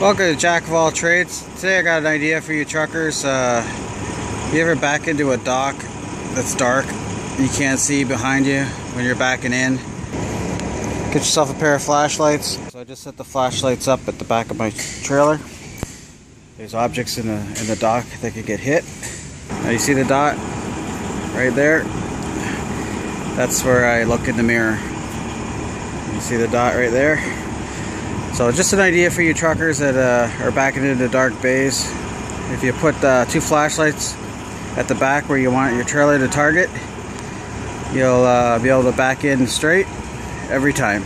Welcome to Jack of all trades. Today I got an idea for you truckers. Uh, you ever back into a dock that's dark and you can't see behind you when you're backing in? Get yourself a pair of flashlights. So I just set the flashlights up at the back of my trailer. There's objects in the in the dock that could get hit. Now you see the dot right there? That's where I look in the mirror. You see the dot right there? So just an idea for you truckers that uh, are backing into dark bays. If you put uh, two flashlights at the back where you want your trailer to target, you'll uh, be able to back in straight every time.